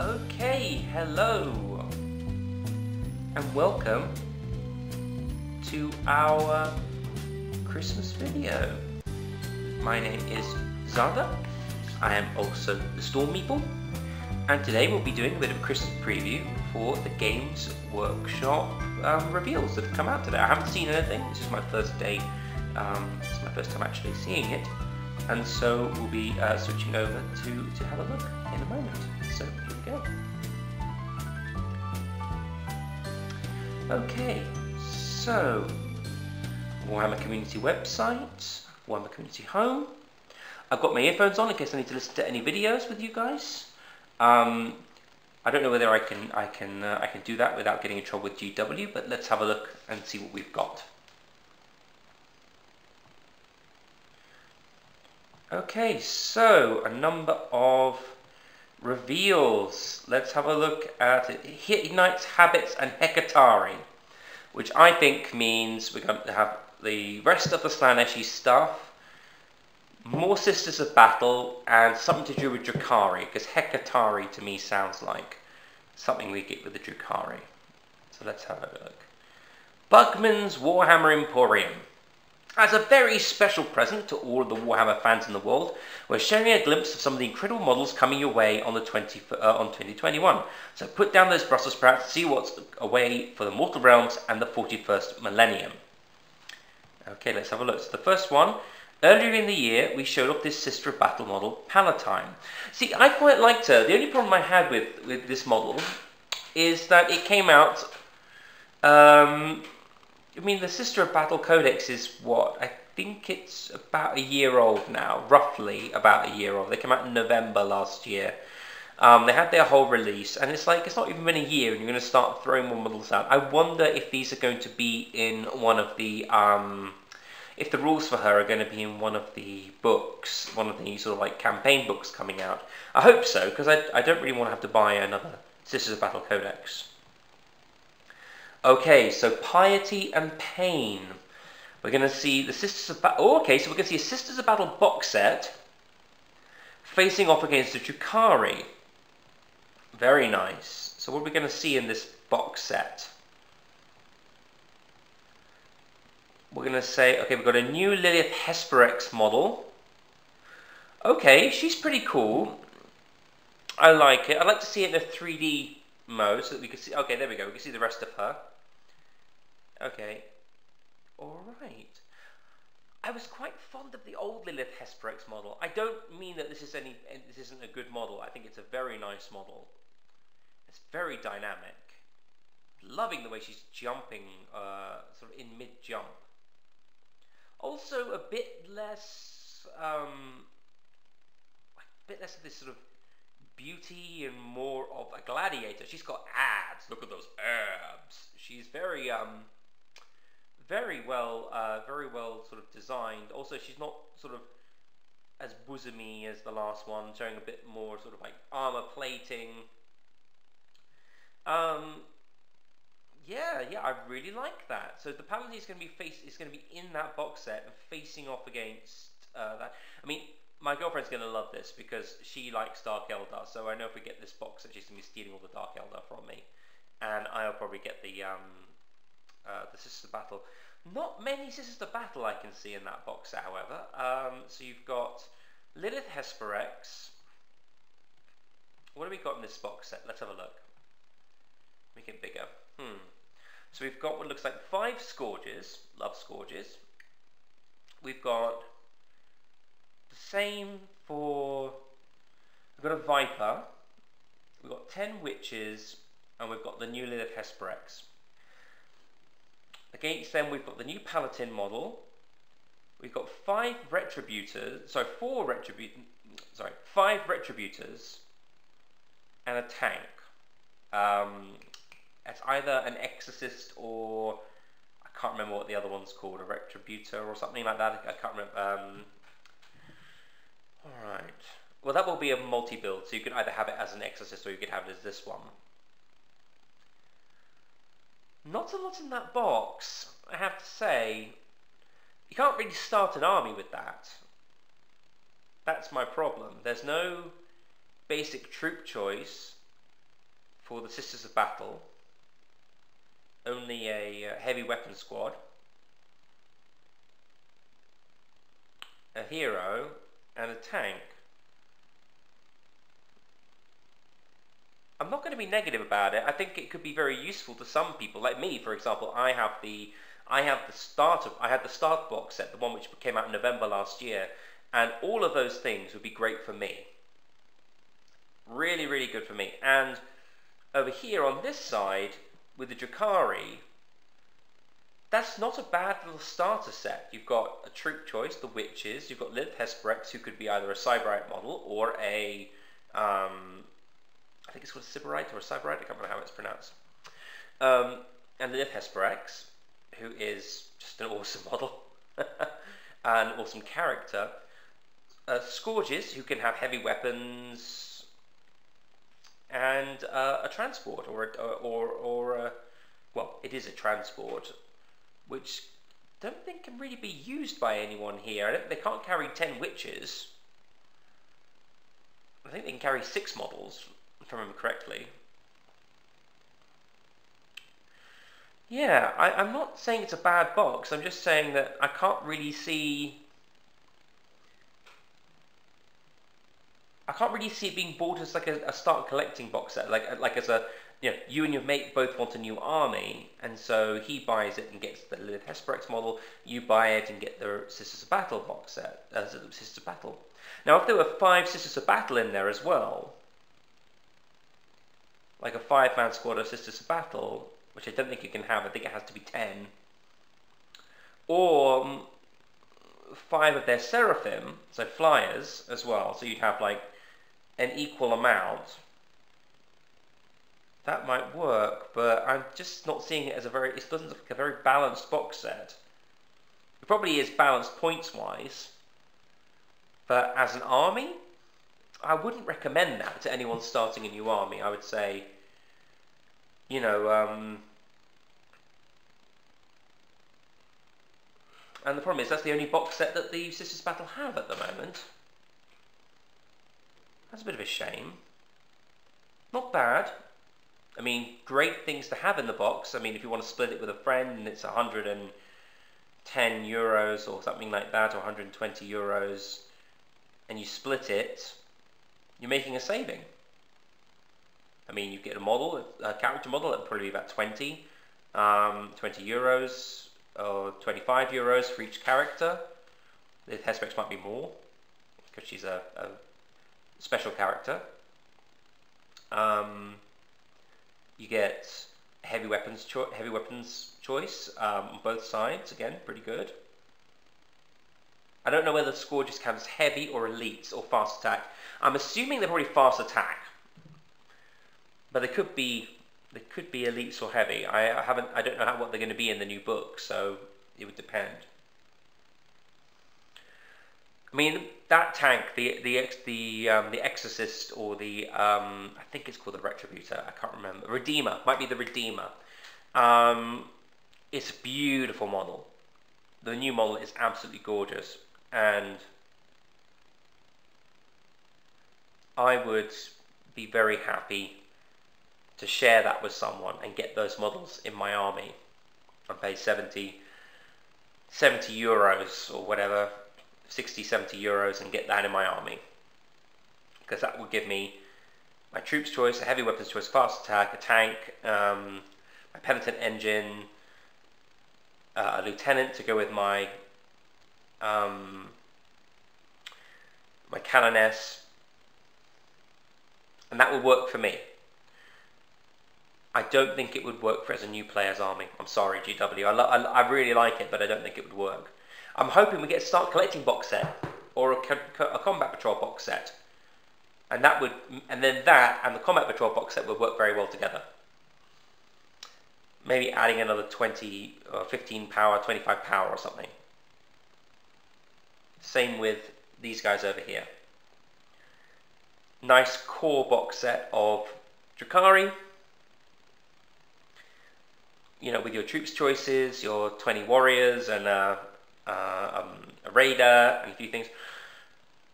Okay, hello, and welcome to our Christmas video. My name is Zada. I am also the Storm Meeple, and today we'll be doing a bit of a Christmas preview for the Games Workshop um, reveals that have come out today. I haven't seen anything. This is my first day. Um, it's my first time actually seeing it, and so we'll be uh, switching over to to have a look moment. So here we go. Okay, so Warhammer Community website, Warhammer Community home. I've got my earphones on in case I need to listen to any videos with you guys. Um, I don't know whether I can I can uh, I can do that without getting in trouble with GW, but let's have a look and see what we've got. Okay, so a number of reveals. Let's have a look at it. Knights, Habits, and Hekatari, which I think means we're going to have the rest of the Slaaneshi stuff, more Sisters of Battle, and something to do with Drukhari, because Hekatari to me sounds like something we get with the Drukhari. So let's have a look. Bugman's Warhammer Emporium. As a very special present to all of the Warhammer fans in the world, we're sharing a glimpse of some of the incredible models coming your way on the 20 uh, on 2021. So put down those Brussels sprouts, see what's away for the Mortal Realms and the 41st Millennium. Okay, let's have a look. So the first one, earlier in the year, we showed off this Sister of Battle model, Palatine. See, I quite liked her. The only problem I had with, with this model is that it came out um, I mean, the Sister of Battle Codex is what? I think it's about a year old now, roughly about a year old. They came out in November last year. Um, they had their whole release, and it's like it's not even been a year, and you're going to start throwing more models out. I wonder if these are going to be in one of the, um, if the rules for her are going to be in one of the books, one of the sort of like campaign books coming out. I hope so, because I, I don't really want to have to buy another Sisters of Battle Codex. Okay, so piety and pain. We're going to see the Sisters of Battle. Oh, okay, so we're going to see a Sisters of Battle box set facing off against the Drukhari. Very nice. So what are we going to see in this box set? We're going to say, okay, we've got a new Lilith Hesperax model. Okay, she's pretty cool. I like it. I'd like to see it in a 3D mode so that we can see. Okay, there we go. We can see the rest of her. Okay. Alright. I was quite fond of the old Lilith Hesperax model. I don't mean that this is any this isn't a good model. I think it's a very nice model. It's very dynamic. Loving the way she's jumping uh, sort of in mid-jump. Also a bit less um, a bit less of this sort of beauty and more of a gladiator. She's got abs. Look at those abs. She's very um very well, uh, very well sort of designed. Also, she's not sort of as bosomy as the last one, showing a bit more sort of like armor plating. Um, yeah, yeah, I really like that. So the Palatine is going to be face is going to be in that box set and facing off against uh, that. I mean, my girlfriend's going to love this because she likes Dark Eldar. So I know if we get this box set, she's going to be stealing all the Dark Eldar from me, and I'll probably get the um, uh, the Sisters of Battle. Not many Sisters of Battle I can see in that box however. Um, so you've got Lilith Hesperax. What have we got in this box set? Let's have a look. Make it bigger. Hmm. So we've got what looks like five Scourges. Love Scourges. We've got the same for... We've got a Viper. We've got ten Witches. And we've got the new Lilith Hesperax. Against them, we've got the new Palatine model. We've got five Retributors, sorry, four Retributors, sorry, five Retributors and a tank. Um, it's either an Exorcist or I can't remember what the other one's called, a Retributor or something like that. I can't remember. Um, all right. Well, that will be a multi-build, so you could either have it as an Exorcist or you could have it as this one. Not a lot in that box, I have to say. You can't really start an army with that. That's my problem. There's no basic troop choice. for the Sisters of Battle. Only a uh, heavy weapon squad. A hero and a tank. I'm not going to be negative about it. I think it could be very useful to some people, like me, for example. I have the I have the start of I had the start box set, the one which came out in November last year, and all of those things would be great for me. Really, really good for me. And over here on this side with the Drukhari, that's not a bad little starter set. You've got a troop choice, the witches. You've got Lilith Hesperax, who could be either a Sybarite model or a um, I think it's called a Sybarite or a Sybarite, I can't remember how it's pronounced. Um, and Lilith Hesperax, who is just an awesome model, an awesome character. Uh, Scourges, who can have heavy weapons, and uh, a transport, or, a, or, or a, well, it is a transport, which I don't think can really be used by anyone here. they can't carry 10 witches. I think they can carry six models, I remember correctly. Yeah, I, am not saying it's a bad box. I'm just saying that I can't really see. I can't really see it being bought as like a, a start collecting box set, like like as a you know, you and your mate both want a new army, and so he buys it and gets the Lilith Hesperax model. You buy it and get the Sisters of Battle box set, uh, Sisters of Battle. Now, if there were five Sisters of Battle in there as well, like a five-man squad of Sisters of Battle, which I don't think you can have. I think it has to be ten. Or five of their Seraphim, so flyers as well. So you'd have like an equal amount. That might work, but I'm just not seeing it as a very. It doesn't look like a very balanced box set. It probably is balanced points wise, but as an army, I wouldn't recommend that to anyone starting a new army. I would say, you know, um, and the problem is that's the only box set that the Sisters Battle have at the moment. That's a bit of a shame. Not bad. I mean, great things to have in the box. I mean, if you want to split it with a friend and it's 110 euros or something like that, or 120 euros, and you split it, you're making a saving. I mean, you get a model, a character model, it'll probably be about 20, um, 20 euros or 25 euros for each character. The Hesperax might be more because she's a, a special character. Um, you get heavy weapons, heavy weapons choice um, on both sides. Again, pretty good. I don't know whether the score just counts heavy or elite or fast attack. I'm assuming they're probably fast attack, but they could be they could be elites or heavy. I, I haven't I don't know how, what they're going to be in the new book, so it would depend. I mean that tank, the the the um, the Exorcist or the um, I think it's called the Retributor. I can't remember. Redeemer might be the Redeemer. Um, it's a beautiful model. The new model is absolutely gorgeous and I would be very happy to share that with someone and get those models in my army and pay 70, 70 euros or whatever, 60, 70 euros and get that in my army. Because that would give me my troops choice, a heavy weapons choice, fast attack, a tank, um, my penitent engine, uh, a lieutenant to go with my um, my Canoness, and that would work for me. I don't think it would work for as a new player's army. I'm sorry, GW. I, I, I really like it, but I don't think it would work. I'm hoping we get to start collecting box set or a, co- a combat patrol box set, and that would, and then that and the combat patrol box set would work very well together. Maybe adding another 20 or 15 power, 25 power or something. Same with these guys over here. Nice core box set of Drukhari. You know, with your troops choices, your 20 warriors and a, uh, um, a raider and a few things.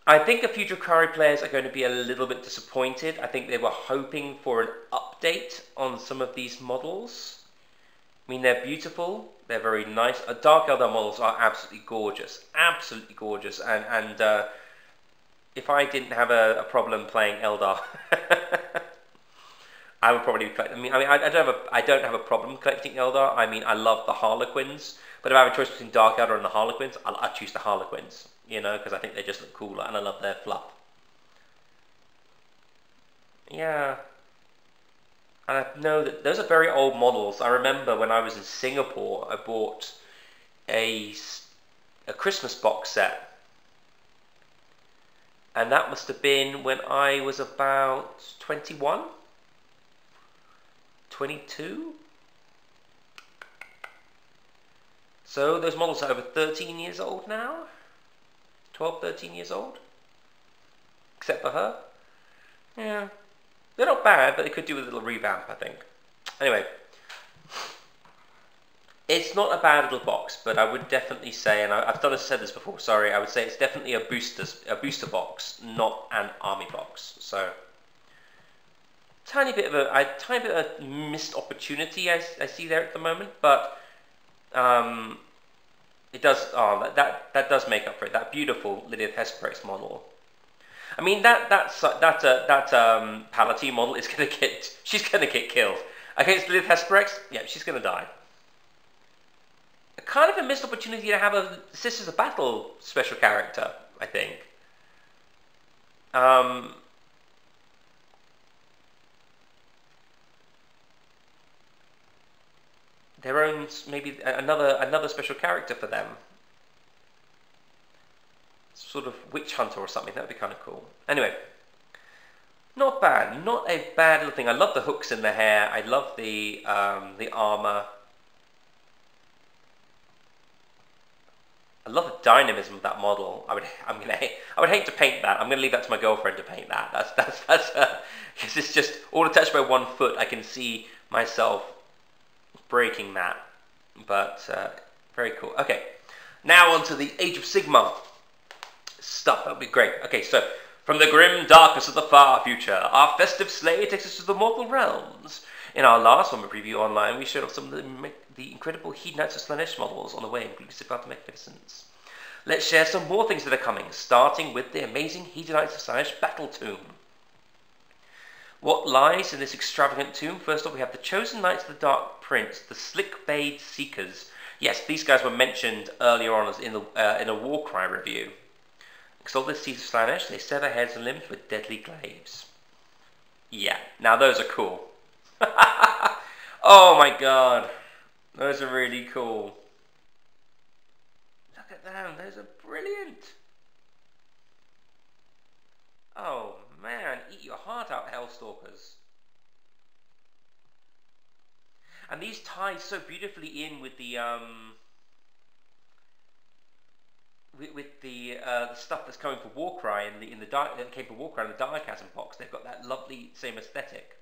I think a few Drukhari players are going to be a little bit disappointed. I think they were hoping for an update on some of these models. I mean, they're beautiful. They're very nice. Uh, Dark Eldar models are absolutely gorgeous. Absolutely gorgeous. And, and uh, if I didn't have a, a problem playing Eldar, I would probably collect. I mean, I mean, I, don't have a, I don't have a problem collecting Eldar. I mean, I love the Harlequins, but if I have a choice between Dark Eldar and the Harlequins, I'll, I'll choose the Harlequins. You know, because I think they just look cooler, and I love their fluff. Yeah. And I know that those are very old models. I remember when I was in Singapore, I bought a a Christmas box set and that must have been when I was about 21, 22. So those models are over 13 years old now, 12, 13 years old, except for her. Yeah, they're not bad, but they could do with a little revamp, I think. Anyway, it's not a bad little box, but I would definitely say, and I, have done said this before. Sorry, I would say it's definitely a booster a booster box, not an army box. So, tiny bit of a, a tiny bit of missed opportunity I, I see there at the moment, but um, it does. Oh, that, that that does make up for it. That beautiful Lydith Hesperax model. I mean that that's that uh, that um, Palatine model is gonna get she's gonna get killed against Lydith Hesperax. Yeah, she's gonna die kind of a missed opportunity to have a Sisters of Battle special character, I think. Um, their own maybe another another special character for them. Sort of witch hunter or something. That'd be kind of cool. Anyway, not bad. Not a bad little thing. I love the hooks in the hair. I love the um, the armor. I love the dynamism of that model. I would, I'm gonna, I would hate to paint that. I'm gonna leave that to my girlfriend to paint that. That's that's that's because uh, it's just all attached by one foot. I can see myself breaking that, but uh, very cool. Okay, now on to the Age of Sigmar stuff. That would be great. Okay, so from the grim darkness of the far future, our festive sleigh takes us to the mortal realms. In our last Warhammer preview online, we showed off some of the, the incredible Hedonites of Slaanesh models on the way, inclusive of Magnificence. Let's share some more things that are coming, starting with the amazing Hedonites of Slaanesh Battle Tome. What lies in this extravagant tomb? First off, we have the Chosen Knights of the Dark Prince, the Slickblade Seekers. Yes, these guys were mentioned earlier on as in, the, uh, in a Warcry review. Exalted Seeds of Slaanesh, they sever heads and limbs with deadly glaives. Yeah, now those are cool. oh my god. Those are really cool. Look at them. Those are brilliant. Oh man, eat your heart out, Hellstalkers. And these tie so beautifully in with the um, with, with the, uh, the stuff that's coming for Warcry in the in the that came for Warcry in the Direchasm box. They've got that lovely same aesthetic.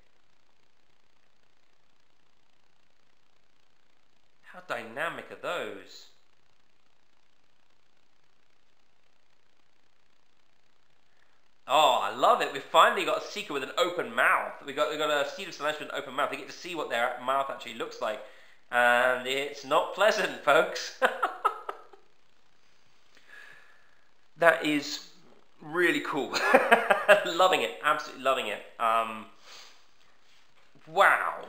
How dynamic are those? Oh, I love it. We've finally got a seeker with an open mouth. We got we got a seed of Slaanesh with an open mouth. We get to see what their mouth actually looks like. And it's not pleasant, folks. that is really cool. loving it. Absolutely loving it. Um, wow.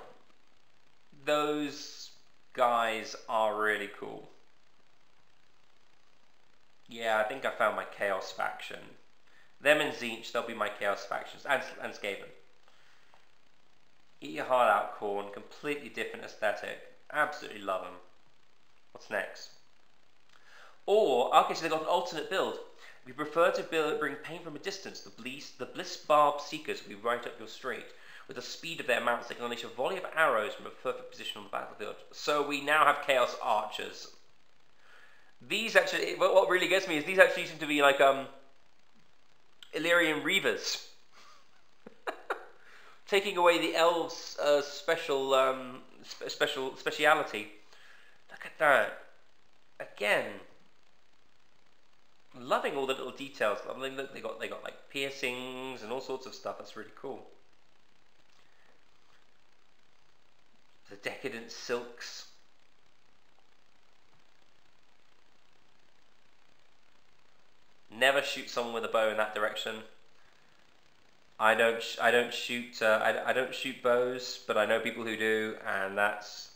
Those guys are really cool. Yeah, I think I found my Chaos faction. Them and Tzeentch, they'll be my Chaos factions, and, and Skaven. Eat your heart out, Khorne. Completely different aesthetic. Absolutely love them. What's next? Or, okay, so they've got an alternate build. We prefer to build, bring pain from a distance. The Bliss, the Blissbarb Seekers will be right up your street. With the speed of their mounts, they can unleash a volley of arrows from a perfect position on the battlefield. So we now have Chaos Archers. These actually, what really gets me is these actually seem to be like um, Ellyrian Reavers. Taking away the elves' uh, special um, spe special speciality. Look at that. Again, loving all the little details. I mean, look, they got they got like piercings and all sorts of stuff. That's really cool. The decadent silks. Never shoot someone with a bow in that direction. I don't. I don't shoot. Uh, I, I don't shoot bows, but I know people who do, and that's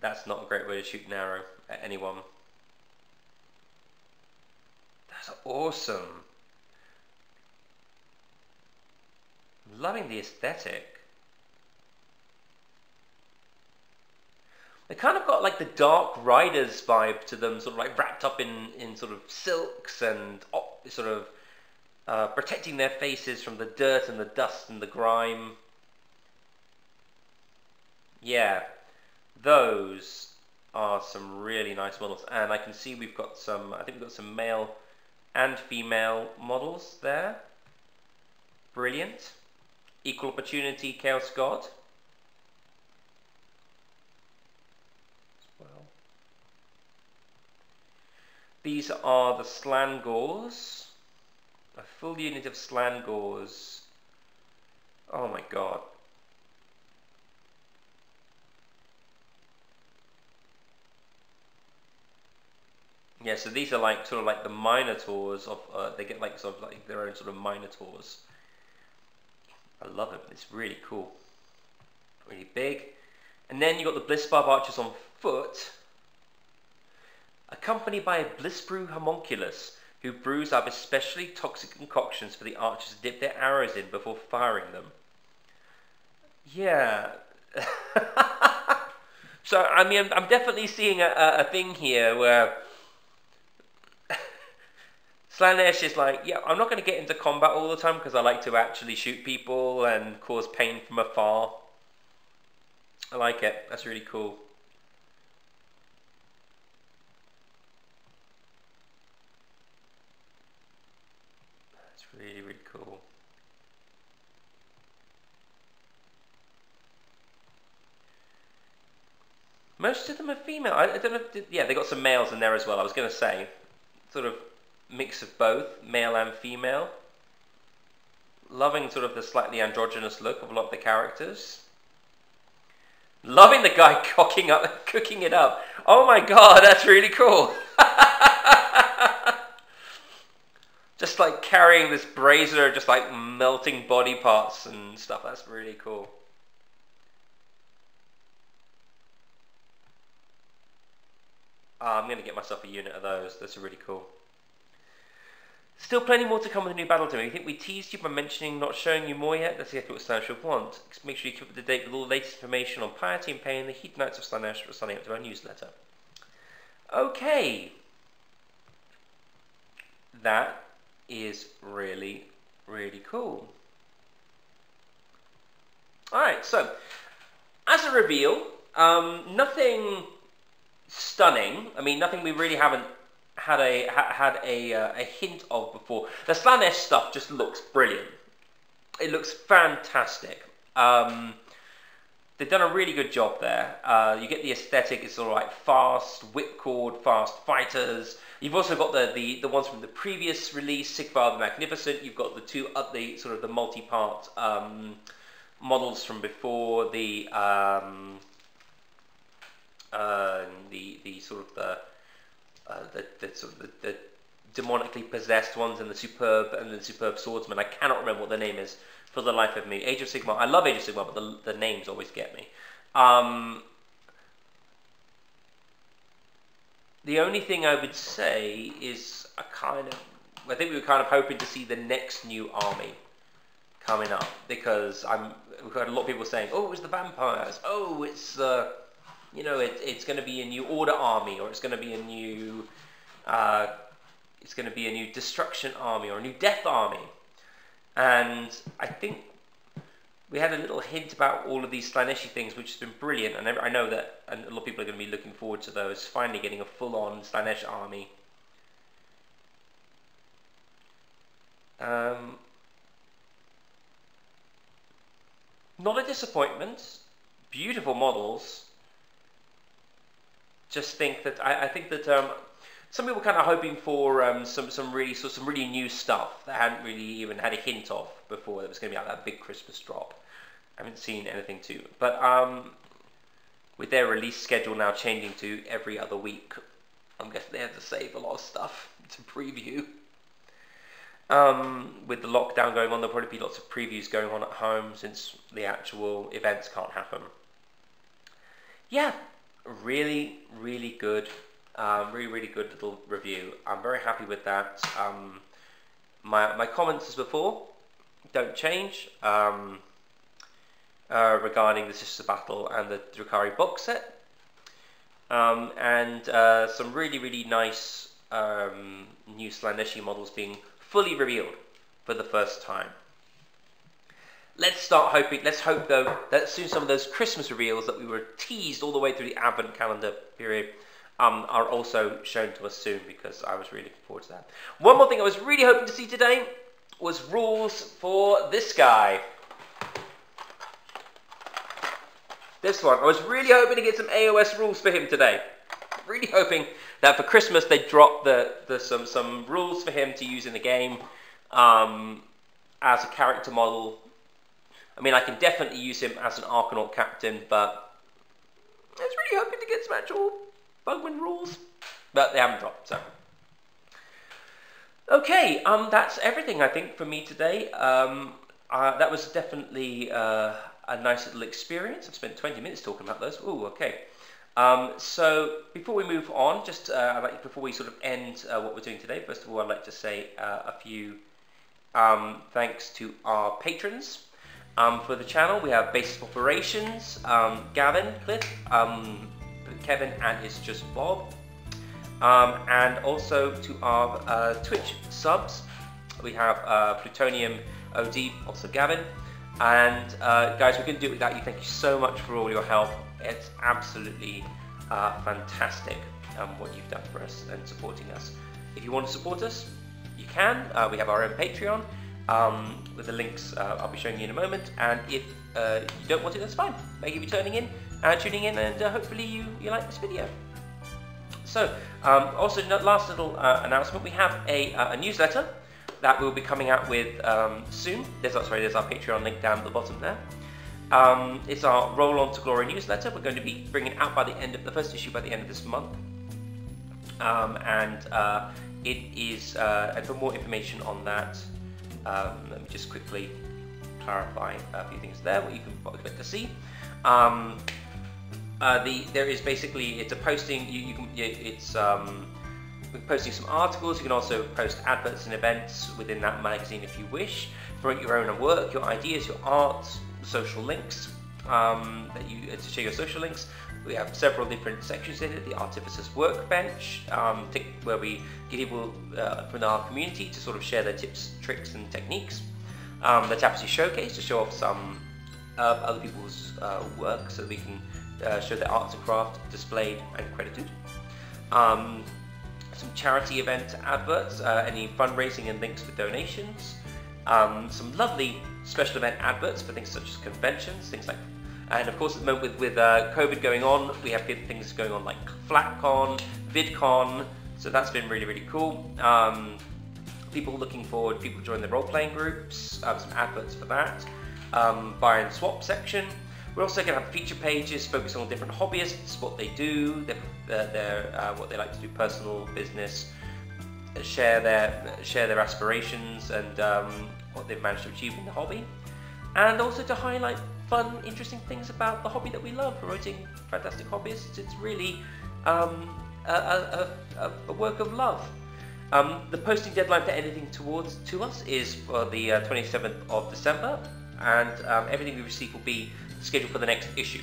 that's not a great way to shoot an arrow at anyone. That's awesome. loving the aesthetic. They kind of got like the Dark Riders vibe to them, sort of like wrapped up in, in sort of silks and sort of uh, protecting their faces from the dirt and the dust and the grime. Yeah, those are some really nice models, and I can see we've got some. I think we've got some male and female models there. Brilliant. Equal opportunity Chaos God. Well. These are the Slaangors. A full unit of Slaangors. Oh my god. Yeah, so these are like sort of like the Minotaurs of uh, they get like sort of like their own sort of Minotaurs. I love it. It's really cool. Really big. And then you got the Blissbarb archers on foot, accompanied by a Blissbrew homunculus, who brews up especially toxic concoctions for the archers to dip their arrows in before firing them. Yeah. so, I mean, I'm definitely seeing a, a thing here where Slaanesh is like, yeah, I'm not going to get into combat all the time because I like to actually shoot people and cause pain from afar. I like it. That's really cool. really, really cool. Most of them are female. I, I don't know. Yeah, they got some males in there as well. I was going to say, sort of mix of both, male and female. Loving sort of the slightly androgynous look of a lot of the characters. Loving the guy cocking up, cooking it up. Oh my god, that's really cool. just like carrying this brazier, just like melting body parts and stuff. That's really cool. I'm going to get myself a unit of those. That's really cool. Still plenty more to come with the new battle team. I think we teased you by mentioning not showing you more yet. That's exactly what Slaanesh want. Make sure you keep up to date with all the latest information on Piety and Pain, the Hedonites of Slaanesh, for signing up to our newsletter. Okay. That is really, really cool. Alright, so as a reveal, um, nothing stunning. I mean, nothing we really haven't had a ha, had a uh, a hint of before. The Slaanesh stuff just looks brilliant. It looks fantastic. Um, they've done a really good job there. Uh, you get the aesthetic. It's all right, fast whipcord, fast fighters. You've also got the, the, the ones from the previous release, Sigvald the Magnificent. You've got the two up the sort of the multi-part um, models from before the um, uh, the the sort of the uh, the, the sort of the, the demonically possessed ones and the superb and the superb swordsman. I cannot remember what the name is for the life of me. Age of Sigmar. I love Age of Sigmar, but the, the names always get me. Um, The only thing I would say is a kind of, I think we were kind of hoping to see the next new army coming up because I'm, we've heard a lot of people saying, oh, it's the vampires. Oh, it's the, you know, it, it's going to be a new order army or it's going to be a new, uh, it's going to be a new destruction army or a new death army. And I think we had a little hint about all of these Slaaneshi things, which has been brilliant, and I know that a lot of people are going to be looking forward to those. Finally, getting a full-on Slaanesh army. Um, not a disappointment. Beautiful models. Just think that I, I think that um, some people kind of hoping for um, some some really so some really new stuff that hadn't really even had a hint of before. That was going to be like that big Christmas drop. I haven't seen anything too, but um, with their release schedule now changing to every other week, I'm guessing they have to save a lot of stuff to preview. Um, with the lockdown going on, there'll probably be lots of previews going on at home since the actual events can't happen. Yeah, really, really good. Um, really, really good little review. I'm very happy with that. Um, my, my comments as before don't change um, uh, regarding the Sister Battle and the Drukhari box set. Um, and uh, some really, really nice um, new Slaaneshi models being fully revealed for the first time. Let's start hoping, let's hope though that soon some of those Christmas reveals that we were teased all the way through the Advent calendar period um, are also shown to us soon because I was really looking forward to that. One more thing I was really hoping to see today was rules for this guy. This one. I was really hoping to get some AOS rules for him today. Really hoping that for Christmas they drop the, the some some rules for him to use in the game um, as a character model. I mean, I can definitely use him as an Arkanaut captain, but I was really hoping to get some actual Bugman rules, but they haven't dropped. So. Okay, um, that's everything I think for me today. Um, uh, that was definitely uh, a nice little experience. I've spent 20 minutes talking about those. Oh, okay. Um, so before we move on, just uh, like, before we sort of end uh, what we're doing today, first of all, I'd like to say uh, a few um, thanks to our patrons. Um, for the channel, we have Basis Operations, um, Gavin, Cliff, um, Kevin, and it's just Bob. Um, and also to our uh, Twitch subs, we have uh, Plutonium OD, also Gavin. And uh, guys, we couldn't do it without you. Thank you so much for all your help. It's absolutely uh, fantastic um, what you've done for us and supporting us. If you want to support us, you can. Uh, we have our own Patreon um, with the links uh, I'll be showing you in a moment. And if uh, you don't want it, that's fine. Thank you for turning in, uh, tuning in, and uh, hopefully you, you like this video. So, um, also, last little announcement, we have a, a newsletter that we'll be coming out with um, soon. There's, oh, sorry, there's our Patreon link down at the bottom there. Um, it's our Roll On to Glory newsletter. We're going to be bringing out by the end of the first issue by the end of this month. Um, and uh, it is, uh, and for more information on that, um, let me just quickly clarify a few things there, what you can expect to see. Um, uh, the there is basically it's a posting. You, you can it's um, posting some articles. You can also post adverts and events within that magazine if you wish. Promote your own work, your ideas, your art, social links um, that you to share your social links. We have several different sections in it. The Artificers Workbench, um, where we get people uh, from our community to sort of share their tips, tricks, and techniques. Um, the Tapestry Showcase to show off some uh, other people's uh, work, so we can uh, show their arts and craft displayed and credited. Um, some charity event adverts, uh, any fundraising and links for donations. Um, some lovely special event adverts for things such as conventions, things like, and of course at the moment with, with uh, COVID going on, we have things going on like FlatCon, VidCon, so that's been really, really cool. Um, people looking forward, people join the role-playing groups, um, some adverts for that. Um, buy and swap section. We're also going to have feature pages focusing on different hobbyists, what they do, their, their, uh, what they like to do, personal, business, share their share their aspirations and um, what they've managed to achieve in the hobby, and also to highlight fun, interesting things about the hobby that we love, promoting fantastic hobbyists. It's really um, a, a, a, a, work of love. Um, the posting deadline for anything towards to us is for the uh, 27th of December, and um, everything we receive will be scheduled for the next issue.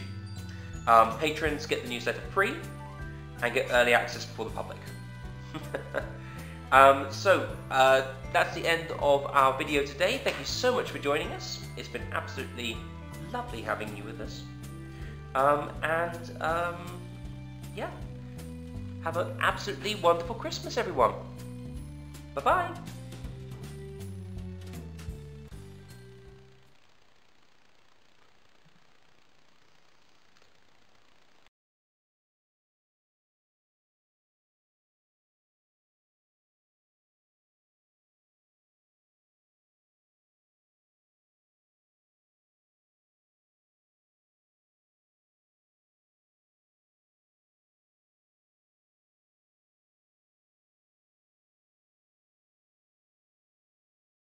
Um, patrons get the newsletter free and get early access before the public. Um, so, uh, that's the end of our video today. Thank you so much for joining us. It's been absolutely lovely having you with us. Um, and, um, yeah, have an absolutely wonderful Christmas, everyone. Bye-bye.